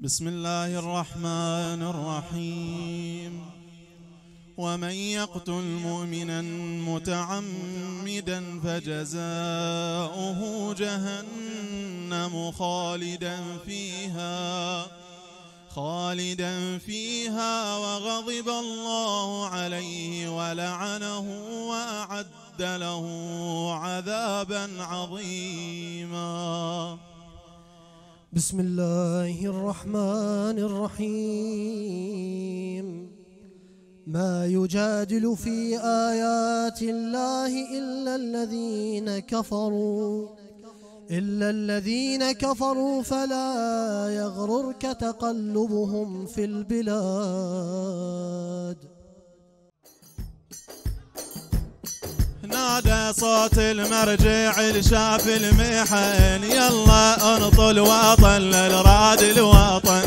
بسم الله الرحمن الرحيم. ومن يقتل مؤمنا متعمدا فجزاؤه جهنم خالدا فيها خالدا فيها وغضب الله عليه ولعنه وأعد له عذابا عظيما. بسم الله الرحمن الرحيم. ما يجادل في آيات الله إلا الذين كفروا. إلا الذين كفروا فلا يغررك تقلبهم في البلاد. نادى صوت المرجع الشاف المحن. يلا انطل وطن للراد الوطن.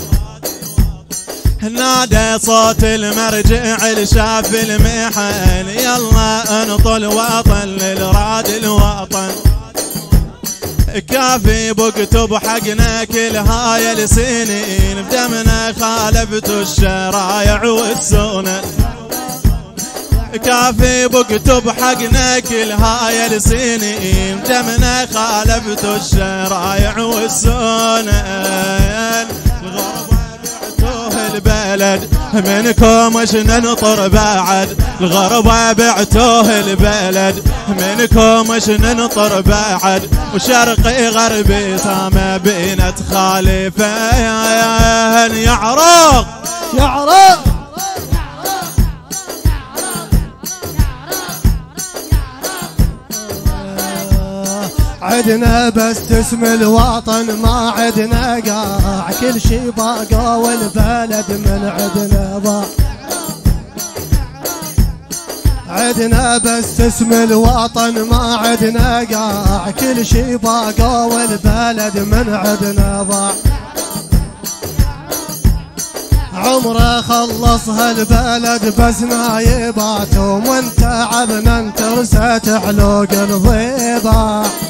نادى صوت المرجع الشاف المحن. يلا انطل وطن للراد الوطن. كافي بكتب حقنا كل هاي السنين. بدمنا خالفت الشرايع والسنن. كافي بكتب حقنا كل هاي السنين دمنا خالفت الشرايع والسنن الغربة بعتوه البلد منكم اش ننطر بعد؟ الغربة بعتوه البلد منكم اش ننطر بعد؟ وشرقي غربي سامة بينة خالفين. يعرق يعرق عدنا بس اسم الوطن ما عدنا قاع. كل شي باقى والبلد من عدنا ضاع. عدنا بس اسم الوطن ما عدنا قاع. كل شي باقى والبلد من عدنا ضاع. عمره خلص هالبلد بس نايبات ومن تعبنا انترست علوق الضيبة.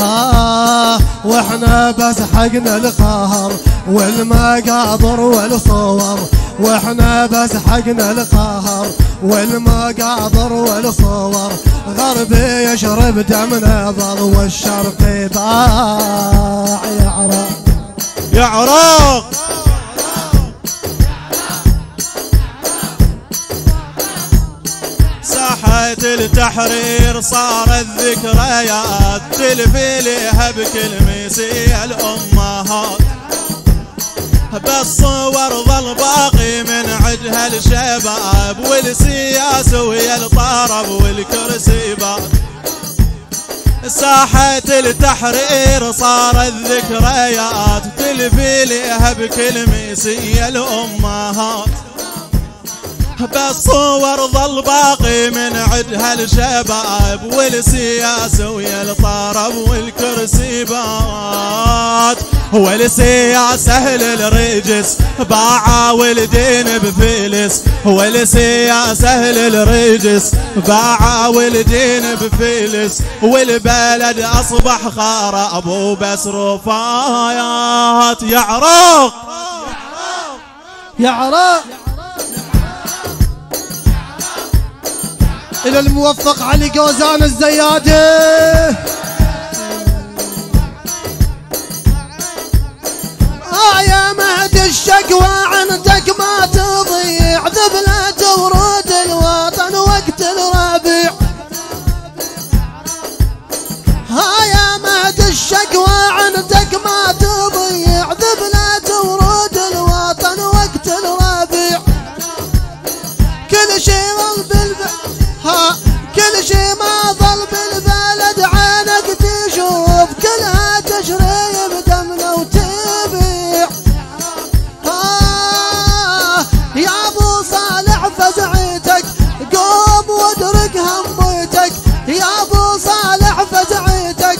آه وإحنا بس حقنا القهر والمقابر والصور. وإحنا بس حقنا القهر والمقابر والصور. غربي يشرب دمنا ظل والشرقي باع يعرق يعرق ساحة التحرير صارت ذكريات تلفي لها بكل ميسي الأمهات. بالصور ظل باقي من عدها الشباب والسياسة ويا الطرب والكرسي باب. ساحة التحرير صارت ذكريات تلفي لها بكل ميسي الأمهات. بالصور ظل باقي من عدها الشباب والسياسة ويا الطرب والكرسي بات. والسياسة للرجس باع والدين بفلس. والسياسة للرجس باع والدين بفلس. والبلد أصبح خراب وبس رفايات يعرق يعرق إلى الموفق علي جوزان الزيادة. آه يا مهد الشقوى شي ما ظل بالبلد عينك تشوف كلها تشري بدمنا وتبيع. آه يا أبو صالح فزعتك قوم وادرك همتك. يا أبو صالح فزعتك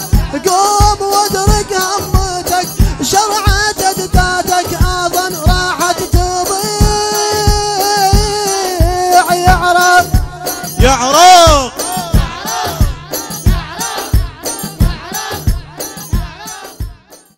قوم وادرك همتك. شرعت أجدادك اظن راحت تضيع. يا عراق يا يعرف